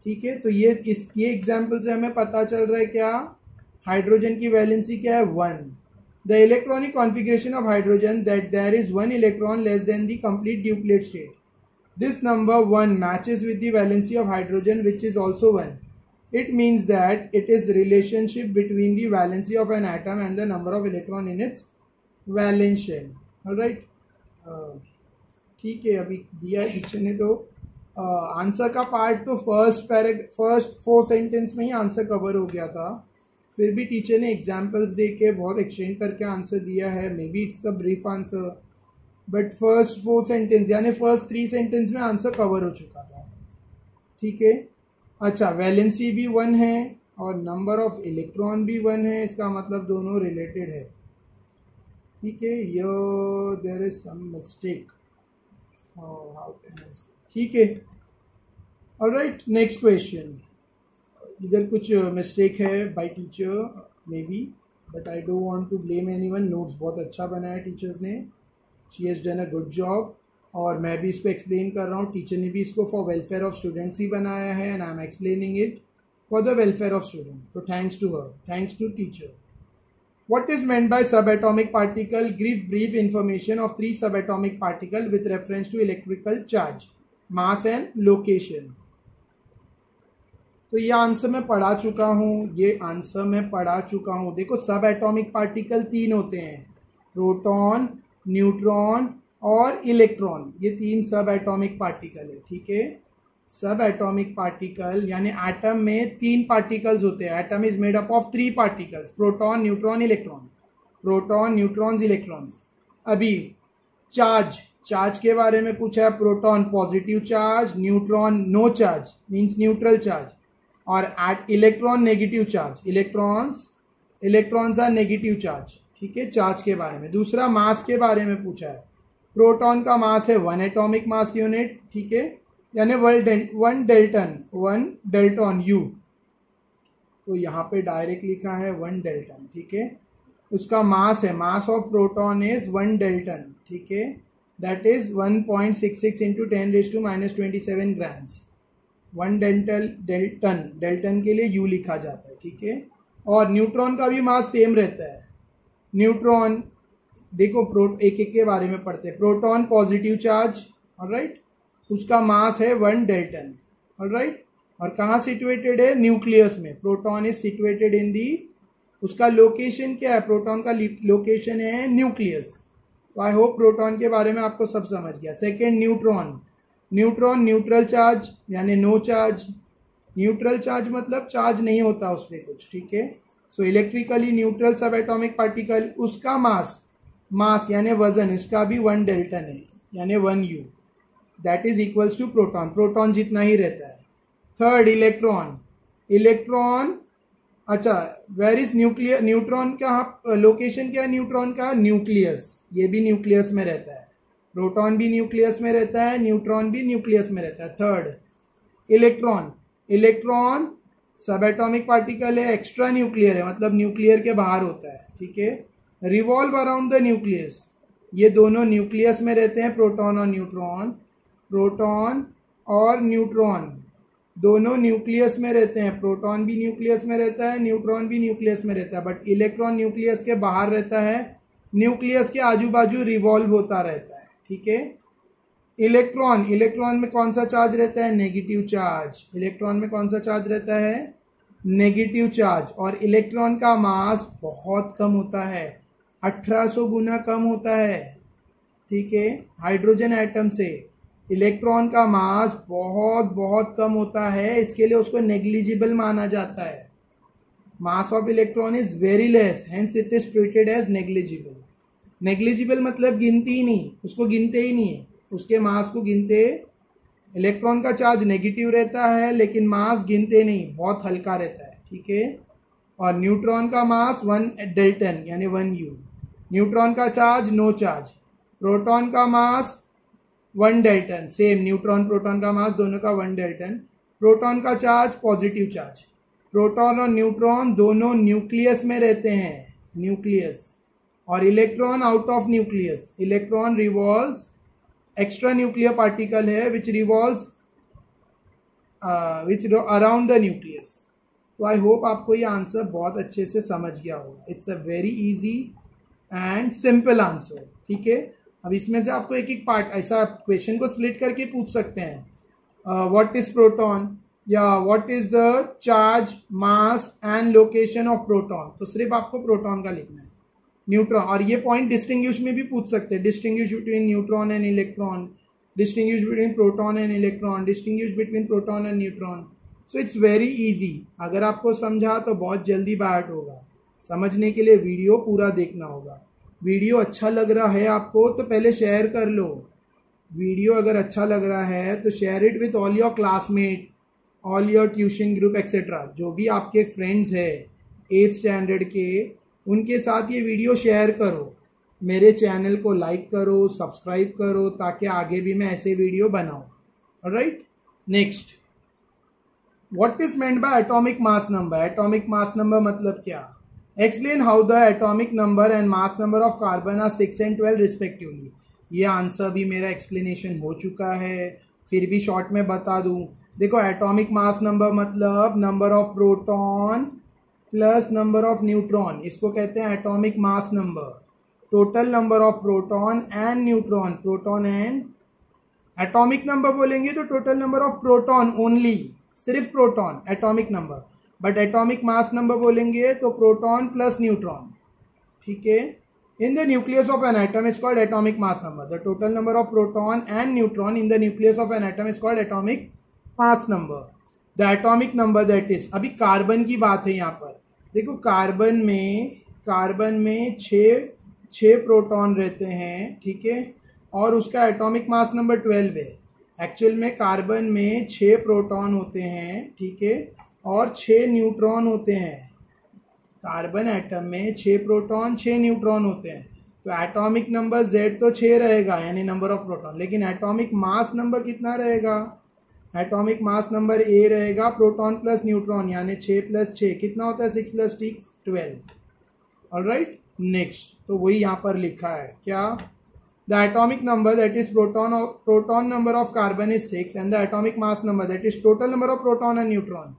ठीक है? तो ये, इस, ये एग्ज़ाम्पल से हमें पता चल रहा है क्या? हाइड्रोजन की वैलेंसी क्या है? One the electronic configuration of hydrogen that there is one electron less than the complete duplet state this number one matches with the valency of hydrogen which is also one it means that it is relationship between the valency of an atom and the number of electron in its valence shell all right uh, ठीक है अभी दिया teacher ने तो answer का part तो first पैरे first four sentence में ही आंसर कवर हो गया था फिर भी टीचर ने एग्जाम्पल्स दे के बहुत एक्सटेंड करके आंसर दिया है may be it's a brief answer but first four sentence यानी फ़र्स्ट थ्री सेंटेंस में आंसर कवर हो चुका था। ठीक है? अच्छा वैलेंसी भी वन है और नंबर ऑफ़ इलेक्ट्रॉन भी वन है, इसका मतलब दोनों रिलेटेड है। ठीक है? यो देर इज़ सम मिस्टेक ठीक है? ऑल राइट नेक्स्ट क्वेश्चन इधर कुछ मिस्टेक है by teacher may be but I don't want to blame anyone notes बहुत अच्छा बनाया टीचर्स ने. She has done a good job और मैं भी इसको एक्सप्लेन कर रहा हूँ. टीचर ने भी इसको फॉर वेलफेयर ऑफ़ स्टूडेंट्स ही बनाया है and I am explaining it for the welfare of student तो thanks to her thanks to teacher What is meant by subatomic particle? Give brief information of three subatomic particle with reference to electrical charge, mass and location. तो ये answer मैं पढ़ा चुका हूँ, ये answer मैं पढ़ा चुका हूँ। देखो सब एटॉमिक पार्टिकल तीन होते हैं। प्रोटॉन, न्यूट्रॉन और इलेक्ट्रॉन, ये तीन सब एटॉमिक पार्टिकल है, ठीक है? सब एटॉमिक पार्टिकल, यानी एटम में तीन पार्टिकल्स होते हैं। Atom is made up of three particles, proton, neutron, electron. Proton, neutrons, electrons. अभी, चार्ज। चार्ज के बारे में पूछा है, proton positive charge, neutron no charge means neutral charge. और at electron negative charge electrons electrons are negative charge ठीक है? Charge के बारे में। दूसरा मास के बारे में पूछा है। प्रोटॉन का मास है वन एटॉमिक मास यूनिट ठीक है? यानी one one dalton one dalton u तो यहाँ पे डायरेक्ट लिखा है वन डेल्टन ठीक है? उसका मास है। Mass of proton is one dalton ठीक है? That is one point six six into ten raise to minus twenty seven grams one dalton dalton dalton के लिए यू लिखा जाता है, ठीक है? और न्यूट्रॉन का भी मास सेम रहता है। न्यूट्रॉन, देखो, प्रो एक एक के बारे में पढ़ते हैं। प्रोटॉन पॉजिटिव चार्ज और राइट उसका मास है वन डेल्टन और राइट और कहाँ सिचुएटेड है? न्यूक्लियस में। Proton is situated in the उसका लोकेशन क्या है? प्रोटॉन का लोकेशन है न्यूक्लियस। तो आई होप प्रोटॉन के बारे में आपको सब समझ गया। Second neutron neutron, neutral charge, यानी नो चार्ज। न्यूट्रल चार्ज मतलब चार्ज नहीं होता उसमें कुछ, ठीक है? So electrically neutral sub atomic particle उसका मास मास यानी वज़न, इसका भी वन डेल्टन है यानी one u that is equals to proton proton जितना ही रहता है। थर्ड इलेक्ट्रॉन इलेक्ट्रॉन अच्छा वेर इज़ न्यूक्लियर न्यूट्रॉन का लोकेशन क्या है? न्यूट्रॉन का न्यूक्लियस ये भी न्यूक्लियस में रहता है। प्रोटॉन भी न्यूक्लियस में रहता है, न्यूट्रॉन भी न्यूक्लियस में रहता है। Third electron electron sub atomic particle है एक्स्ट्रा न्यूक्लियर है मतलब न्यूक्लियर के बाहर होता है, ठीक है? रिवॉल्व अराउंड द न्यूक्लियस ये दोनों न्यूक्लियस में रहते हैं प्रोटॉन और न्यूट्रॉन प्रोटॉन और न्यूट्रॉन दोनों न्यूक्लियस में रहते हैं। प्रोटॉन भी न्यूक्लियस में रहता है न्यूट्रॉन भी न्यूक्लियस में रहता है बट इलेक्ट्रॉन न्यूक्लियस के बाहर रहता है न्यूक्लियस के आजू बाजू रिवॉल्व होता रहता है। ठीक है? इलेक्ट्रॉन इलेक्ट्रॉन में कौन सा चार्ज रहता है? Negative charge. इलेक्ट्रॉन में कौन सा चार्ज रहता है? Negative charge. और इलेक्ट्रॉन का मास बहुत कम होता है। 1800 गुना कम होता है। ठीक है? हाइड्रोजन एटम से। इलेक्ट्रॉन का मास बहुत बहुत कम होता है। इसके लिए उसको नेग्लिजिबल माना जाता है। Mass of electron is very less. Hence it is treated as negligible negligible मतलब गिनती ही नहीं, उसको गिनते ही नहीं है। उसके मास को गिनते इलेक्ट्रॉन का चार्ज नेगेटिव रहता है, लेकिन मास गिनते नहीं, बहुत हल्का रहता है, ठीक है? और न्यूट्रॉन का मास वन डेल्टन यानी वन यू न्यूट्रॉन का चार्ज नो चार्ज प्रोटॉन का mass one dalton same neutron proton का मास दोनों का वन डेल्टन प्रोटॉन का चार्ज पॉजिटिव चार्ज प्रोटॉन और न्यूट्रॉन दोनों न्यूक्लियस में रहते हैं न्यूक्लियस और electron out of nucleus electron revolves extra nuclear particle है which revolves which around the nucleus तो आई होप आपको ये आंसर बहुत अच्छे से समझ गया होगा। It's a very easy and simple answer ठीक है? अब इसमें से आपको एक एक पार्ट ऐसा क्वेश्चन को स्प्लिट करके पूछ सकते हैं। व्हाट इज़ प्रोटॉन या what is the charge mass and location of proton तो सिर्फ़ आपको प्रोटॉन का लिखना है। न्यूट्रॉन, और ये पॉइंट डिस्टिंग्विश में भी पूछ सकते हैं। Distinguish between neutron and electron distinguish between proton and electron distinguish between proton and neutron so it's very easy अगर आपको समझा तो बहुत जल्दी बाहर होगा। समझने के लिए वीडियो पूरा देखना होगा। वीडियो अच्छा लग रहा है आपको तो पहले शेयर कर लो। वीडियो अगर अच्छा लग रहा है तो share it with all your classmate all your tuition group etcetera जो भी आपके फ्रेंड्स है एट्थ स्टैंडर्ड के उनके साथ ये वीडियो शेयर करो, मेरे चैनल को लाइक करो सब्सक्राइब करो, ताकि आगे भी मैं ऐसे वीडियो बनाऊँ। Right next what is meant by atomic mass number atomic mass number मतलब क्या? Explain how the atomic number and mass number of carbon are six and twelve respectively ये आंसर भी मेरा एक्सप्लेनेशन हो चुका है। फिर भी शॉर्ट में बता दूँ। देखो एटॉमिक मास नंबर मतलब number of proton plus number of neutron, इसको कहते हैं atomic mass number total number of proton and neutron proton and atomic number बोलेंगे तो total number of proton only सिर्फ़ proton atomic number but atomic mass number बोलेंगे तो proton plus neutron ठीक है? In the nucleus of an atom is called atomic mass number the total number of proton and neutron in the nucleus of an atom is called atomic mass number the atomic number that is अभी carbon की बात है यहाँ पर. देखो, carbon में carbon में छ छः प्रोटॉन रहते हैं, ठीक है? और उसका एटॉमिक मास नंबर ट्वेल्व है। एक्चुअल में कार्बन में छः प्रोटॉन होते हैं, ठीक है? और छः न्यूट्रॉन होते हैं। कार्बन एटम में छः प्रोटॉन छः न्यूट्रॉन होते हैं। तो एटॉमिक नंबर जेड तो छः रहेगा, यानी नंबर ऑफ़ प्रोटॉन लेकिन एटॉमिक मास नंबर कितना रहेगा? एटॉमिक मास नंबर ए रहेगा प्रोटॉन प्लस न्यूट्रॉन यानी छः प्लस छः कितना होता है? Six plus six twelve all right next तो वही यहाँ पर लिखा है। क्या? The atomic number that is proton proton number of carbon is six and the atomic mass number that is total number of proton and neutron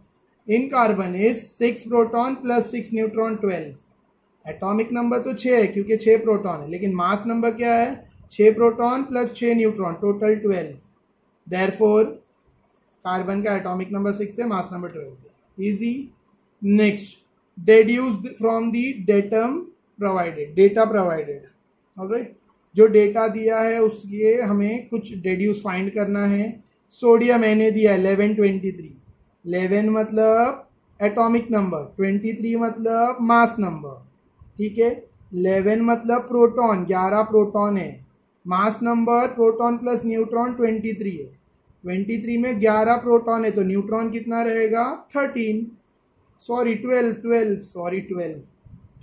in carbon is six proton plus six neutron twelve atomic number तो छः है, क्योंकि छः proton है। लेकिन मास number क्या है? छः प्रोटॉन प्लस छः neutron total twelve there carbon का एटॉमिक नंबर सिक्स है mass number 12 easy next deduce from the datum provided data provided alright जो डेटा दिया है, उसके हमें कुछ डेड्यूस फाइंड करना है। सोडियम मैंने दिया इलेवन ट्वेंटी थ्री इलेवन मतलब एटॉमिक नंबर ट्वेंटी थ्री मतलब मास नंबर ठीक है? इलेवन मतलब प्रोटॉन ग्यारह प्रोटॉन है। Mass number proton plus neutron twenty three है। ट्वेंटी थ्री में ग्यारह प्रोटॉन है तो न्यूट्रॉन कितना रहेगा? Thirteen. Sorry twelve twelve sorry twelve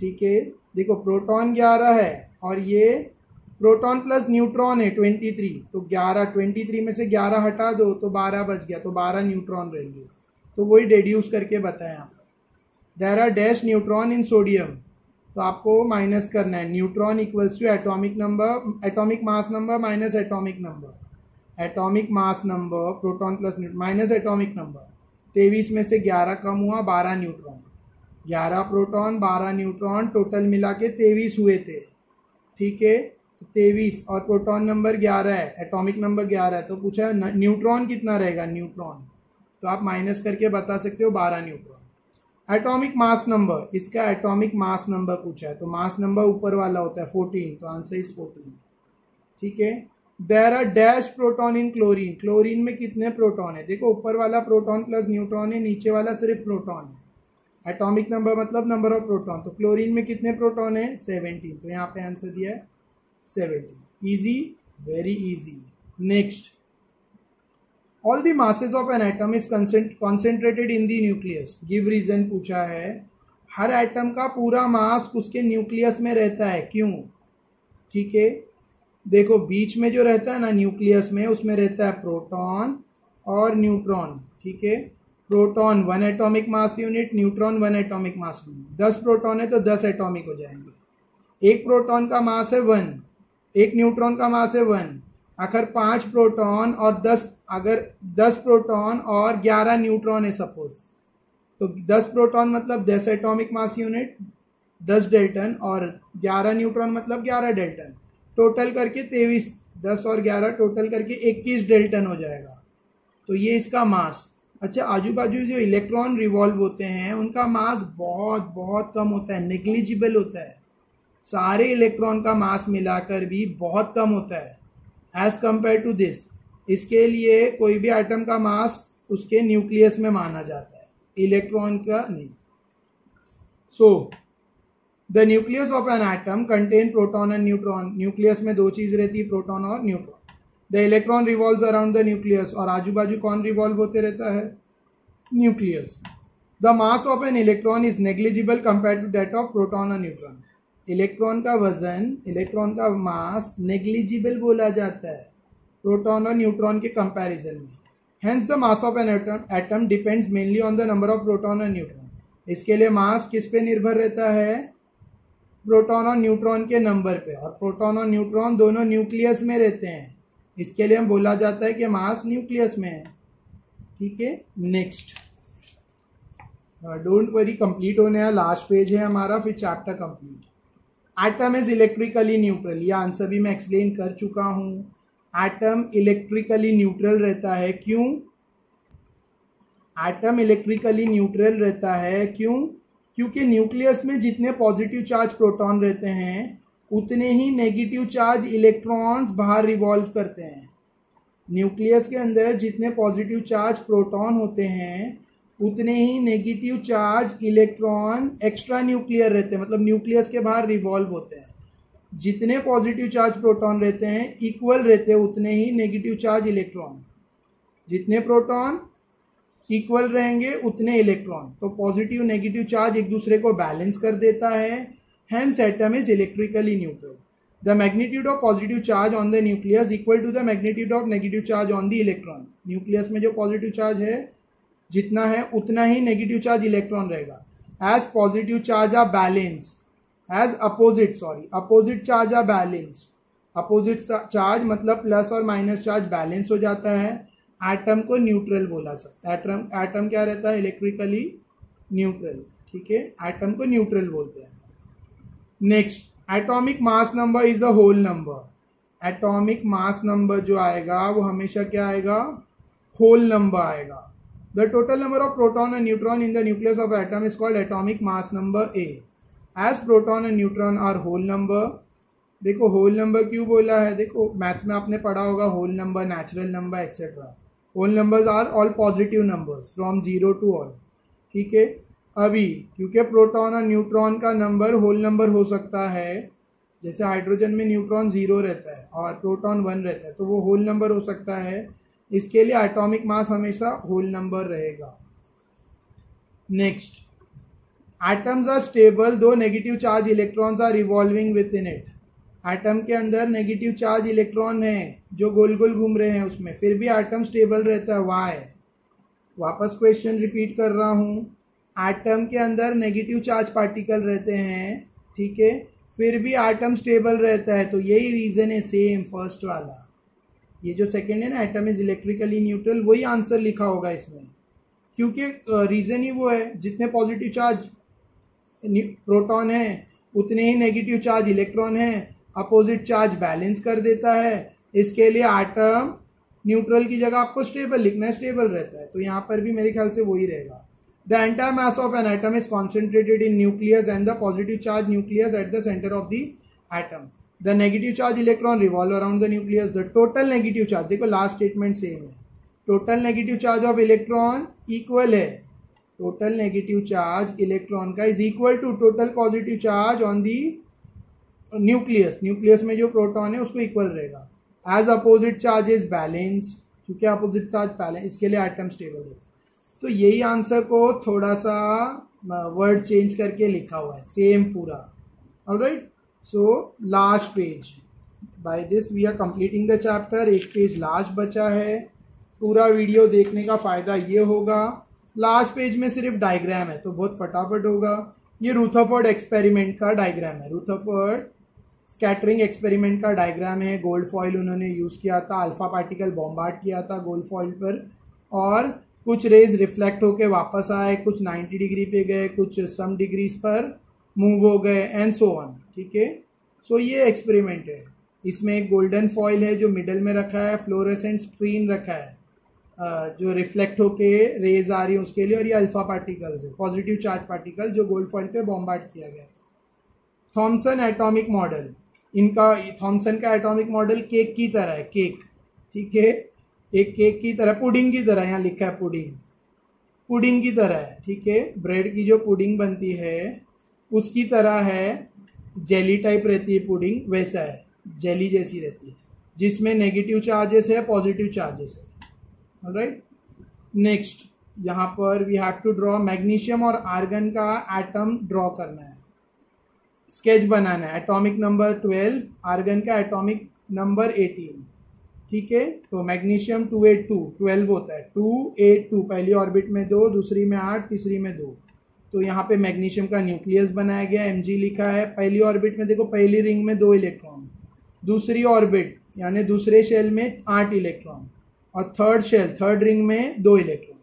ठीक है? देखो, प्रोटॉन ग्यारह है और ये प्रोटॉन प्लस न्यूट्रॉन है, ट्वेंटी थ्री। तो ग्यारह, ट्वेंटी थ्री में से ग्यारह हटा दो तो बारह बच गया तो बारह न्यूट्रॉन रहेंगे। तो वही डेड्यूस करके बताएँ आप। There are dash neutron in sodium तो आपको माइनस करना है। Neutron equals to atomic number atomic mass number minus atomic number atomic mass number proton plus minus atomic number तेईस में से ग्यारह कम हुआ, बारह न्यूट्रॉन। ग्यारह प्रोटॉन, बारह न्यूट्रॉन, टोटल मिला के तेईस हुए थे। ठीक है? तेईस और प्रोटॉन नंबर ग्यारह है एटॉमिक नंबर ग्यारह है तो पूछा न्यूट्रॉन कितना रहेगा? न्यूट्रॉन। तो आप माइनस करके बता सकते हो, बारह न्यूट्रॉन। एटॉमिक मास नंबर इसका एटॉमिक मास नंबर पूछा है तो मास नंबर ऊपर वाला होता है फोर्टीन तो आंसर इज़ फोर्टीन ठीक है? There are dash proton in chlorine chlorine में कितने प्रोटॉन है? देखो, ऊपर वाला प्रोटॉन प्लस न्यूट्रॉन है, नीचे वाला सिर्फ़ प्रोटॉन है। एटॉमिक नंबर मतलब नंबर ऑफ़ प्रोटॉन तो क्लोरीन में कितने प्रोटॉन है? सेवेंटीन तो यहाँ पे आंसर दिया है 70 easy? Very easy. Next. All the masses of an atom is concentrated in the nucleus give reason पूछा है। हर एटम का पूरा मास उसके न्यूक्लियस में रहता है। क्यों? ठीक है? देखो, बीच में जो रहता है ना, न्यूक्लियस में, उसमें रहता है प्रोटॉन और न्यूट्रॉन, ठीक है? Proton one atomic mass unit neutron one atomic mass unit दस प्रोटॉन है तो दस एटॉमिक हो जाएँगे। एक प्रोटॉन का मास है वन एक न्यूट्रॉन का मास है वन अगर पाँच प्रोटॉन और दस, अगर दस प्रोटॉन और ग्यारह न्यूट्रॉन है सपोज़ तो दस प्रोटॉन मतलब दस एटॉमिक मास यूनिट दस डेल्टन और ग्यारह न्यूट्रॉन मतलब ग्यारह डेल्टन। टोटल करके तेईस, दस और ग्यारह, टोटल करके इक्कीस डेल्टन हो जाएगा। तो ये इसका मास। अच्छा आजू बाजू जो इलेक्ट्रॉन रिवॉल्व होते हैं, उनका मास बहुत बहुत कम होता है नेग्लिजिबल होता है। सारे इलेक्ट्रॉन का मास मिलाकर भी बहुत कम होता है एज कंपेयर टू दिस इसके लिए कोई भी आइटम का मास उसके न्यूक्लियस में माना जाता है, इलेक्ट्रॉन का नहीं। So the nucleus of an atom contain proton and neutron nucleus में दो चीज़ रहती है प्रोटॉन और neutron the electron revolve around the nucleus और आजू बाजू कौन रिवॉल्व होते रहता है? Nucleus the mass of an electron is negligible compare to that of proton और न्यूट्रॉन इलेक्ट्रॉन का वज़न इलेक्ट्रॉन का मास नेग्लिजिबल बोला जाता है प्रोटॉन और न्यूट्रॉन के कंपैरिजन में. Hence the mass of an atom atom depends mainly on the number of proton और न्यूट्रॉन इसके लिए मास किस पे निर्भर रहता है? प्रोटॉन और न्यूट्रॉन के नंबर पे, और प्रोटॉन और न्यूट्रॉन दोनों न्यूक्लियस में रहते हैं। इसके लिए हम बोला जाता है कि मास न्यूक्लियस में है। ठीक है नेक्स्ट डोंट वरी कंप्लीट होने है लास्ट पेज है हमारा, फिर chapter complete atom is electrically neutral ये आंसर भी मैं एक्सप्लेन कर चुका हूँ। एटम इलेक्ट्रिकली न्यूट्रल रहता है, क्यों? एटम इलेक्ट्रिकली न्यूट्रल रहता है, क्यों? क्योंकि न्यूक्लियस में जितने पॉजिटिव चार्ज प्रोटॉन रहते हैं, उतने ही नेगेटिव चार्ज इलेक्ट्रॉन्स बाहर रिवॉल्व करते हैं। न्यूक्लियस के अंदर जितने पॉजिटिव चार्ज प्रोटॉन होते हैं, उतने ही negative charge electron extra nuclear रहते हैं मतलब न्यूक्लियस के बाहर रिवॉल्व होते हैं। जितने पॉजिटिव चार्ज प्रोटॉन रहते हैं इक्वल रहते हैं, उतने ही नेगेटिव चार्ज इलेक्ट्रॉन। जितने प्रोटॉन इक्वल रहेंगे उतने इलेक्ट्रॉन तो पॉजिटिव नेगेटिव चार्ज एक दूसरे को बैलेंस कर देता है। Hence atom is electrically neutral the magnitude of positive charge on the nucleus equal to the magnitude of negative charge on the electron nucleus में जो पॉजिटिव चार्ज है, जितना है, उतना ही नेगेटिव चार्ज इलेक्ट्रॉन रहेगा। As positive charge are balance as opposite sorry opposite charge are balance opposite charge मतलब plus और माइनस चार्ज बैलेंस हो जाता है। एटम को न्यूट्रल बोला सकता है। एटम एटम क्या रहता है? इलेक्ट्रिकली न्यूट्रल ठीक है? एटम को न्यूट्रल बोलते हैं। Next atomic mass number is a whole number atomic mass number जो आएगा, वो हमेशा क्या आएगा? होल नंबर आएगा। The total number of proton and neutron in the nucleus of atom is called atomic mass number A as proton and neutron are whole number देखो whole number क्यों बोला है? देखो मैथ्स में आपने पढ़ा होगा whole number natural number etcetera whole numbers are all positive numbers from zero to all ठीक है? अभी, क्योंकि प्रोटॉन और न्यूट्रॉन का नंबर होल नंबर हो सकता है, जैसे हाइड्रोजन में न्यूट्रॉन ज़ीरो रहता है और प्रोटॉन वन रहता है तो वो होल नंबर हो सकता है। इसके लिए एटॉमिक मास हमेशा होल नंबर रहेगा। नेक्स्ट एटम्स आर स्टेबल दो negative charge electrons are revolving within atom के अंदर नेगेटिव चार्ज इलेक्ट्रॉन है, जो गोल गोल घूम रहे हैं उसमें। फिर भी एटम स्टेबल रहता है। वाई वापस क्वेश्चन रिपीट कर रहा हूँ। एटम के अंदर नेगेटिव चार्ज पार्टिकल रहते हैं, ठीक है? फिर भी एटम स्टेबल रहता है तो यही रीज़न है सेम फ़र्स्ट वाला। ये जो सेकेंड है ना एटम इज़ इलेक्ट्रिकली न्यूट्रल वही आंसर लिखा होगा इसमें। क्योंकि रीज़न ही वो है। जितने पॉजिटिव चार्ज प्रोटॉन है, उतने ही नेगेटिव चार्ज इलेक्ट्रॉन है। अपोजिट चार्ज बैलेंस कर देता है। इसके लिए आटम न्यूट्रल की जगह आपको स्टेबल लिखना है, स्टेबल रहता है। तो यहाँ पर भी मेरे ख्याल से वही रहेगा। The entire mass of an atom is concentrated in nucleus and the positive charge nucleus at the centre of the atom the negative charge electron revolve around the nucleus the total negative charge देखो last statement same है। Total negative charge of electron equal है। Total negative charge electron का is equal to total positive charge on the nucleus nucleus में जो proton है, उसको equal रहेगा। As opposite charge is balance क्योंकि अपोजिट चार्ज बैलेंस इसके लिए आइटम स्टेबल रहता है। तो यही आंसर को थोड़ा सा वर्ड चेंज करके लिखा हुआ है। सेम पूरा। Right so last page by this we are completing the chapter एक पेज लास्ट बचा है। पूरा वीडियो देखने का फ़ायदा ये होगा। लास्ट पेज में सिर्फ़ डायग्राम है तो बहुत फटाफट होगा। ये रूथाफर्ड एक्सपेरिमेंट का डायग्राम है। रूथाफर्ड स्कैटरिंग एक्सपेरिमेंट का डायग्राम है गोल्ड फॉइल उन्होंने यूज़ किया था अल्फ़ा पार्टिकल बॉम्बार्ड किया था गोल्ड फॉइल पर, और कुछ रेज रिफ्लेक्ट होके वापस आए, कुछ 90 डिग्री पे गए, कुछ सम डिग्रीज पर मूव हो गए एंड सो ऑन ठीक है? सो ये एक्सपेरिमेंट है। इसमें एक गोल्डन फॉइल है जो मिडल में रखा है फ्लोरेसेंट स्क्रीन रखा है जो रिफ्लेक्ट होके रेज आ रही है उसके लिए, और ये अल्फ़ा पार्टिकल्स है पॉजिटिव चार्ज पार्टिकल जो गोल्ड फॉइल पे बॉम्बार्ड किया गया था। Thomson atomic model. इनका, थॉमसन का एटॉमिक मॉडल केक की तरह है, केक। ठीक है? एक केक की तरह, पुडिंग की तरह, यहाँ लिखा है पुडिंग। पुडिंग की तरह है, ठीक है? ब्रेड की जो पुडिंग बनती है, उसकी तरह है, जेली टाइप रहती है पुडिंग, वैसा है। जेली जैसी रहती है। जिसमें नेगेटिव चार्जेस है, पॉजिटिव चार्जेस है। राइट नेक्स्ट यहाँ पर we have to draw magnesium और आर्गन का एटम ड्रॉ करना है। स्केच बनाना है एटॉमिक नंबर ट्वेल्व आर्गन का एटॉमिक नंबर एटीन ठीक है? तो magnesium two eight two twelve होता है। टू एट टू पहली ऑर्बिट में दो, दूसरी में आठ, तीसरी में दो। तो यहाँ पे मैग्नीशियम का न्यूक्लियस बनाया गया एमजी लिखा है। पहली ऑर्बिट में देखो, पहली रिंग में दो इलेक्ट्रॉन दूसरी ऑर्बिट यानी दूसरे शेल में आठ इलेक्ट्रॉन और थर्ड शेल थर्ड रिंग में दो इलेक्ट्रॉन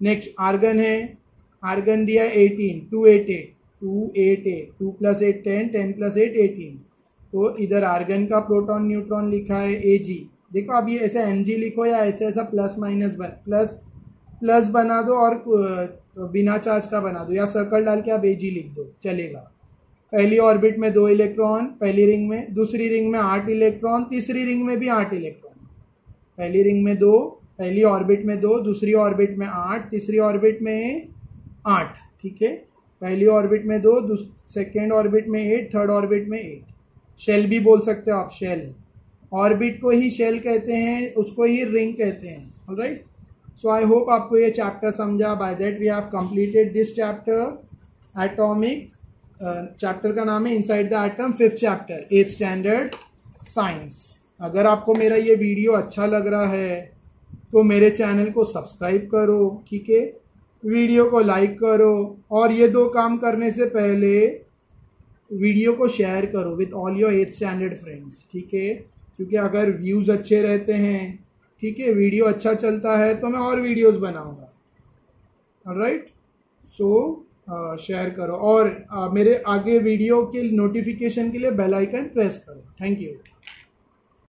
नेक्स्ट आर्गन है। आर्गन दिया eighteen two eight eight two eight eight, two plus eight ten ten plus eight eighteen. तो इधर आर्गन का प्रोटॉन न्यूट्रॉन लिखा है ए जी देखो, अब ये ऐसे एम जी लिखो या ऐसे ऐसा प्लस माइनस बन प्लस प्लस बना दो और बिना चार्ज का बना दो या सर्कल डाल के आप ए जी लिख दो, चलेगा। पहली ऑर्बिट में दो इलेक्ट्रॉन पहली रिंग में, दूसरी रिंग में आठ इलेक्ट्रॉन तीसरी रिंग में भी आठ इलेक्ट्रॉन पहली रिंग में दो, पहली ऑर्बिट में दो, दूसरी ऑर्बिट में आठ, तीसरी ऑर्बिट में आठ, ठीक है? पहली ऑर्बिट में दो सेकेंड ऑर्बिट में एट थर्ड ऑर्बिट में एट शेल भी बोल सकते हो आप शेल ऑर्बिट को ही शेल कहते हैं, उसको ही रिंग कहते हैं. राइट सो आई होप आपको ये चैप्टर समझा. By that we have completed this chapter atomic chapter का नाम है inside the atom fifth chapter eighth standard science अगर आपको मेरा ये वीडियो अच्छा लग रहा है तो मेरे चैनल को सब्सक्राइब करो. ठीक है? वीडियो को लाइक करो और ये दो काम करने से पहले वीडियो को शेयर करो with all your eighth standard friends ठीक है? क्योंकि अगर व्यूज़ अच्छे रहते हैं ठीक है वीडियो अच्छा चलता है तो मैं और वीडियोस बनाऊँगा। राइट सो शेयर करो और uh, मेरे आगे वीडियो के नोटिफिकेशन के लिए बेल आइकन प्रेस करो। Thank you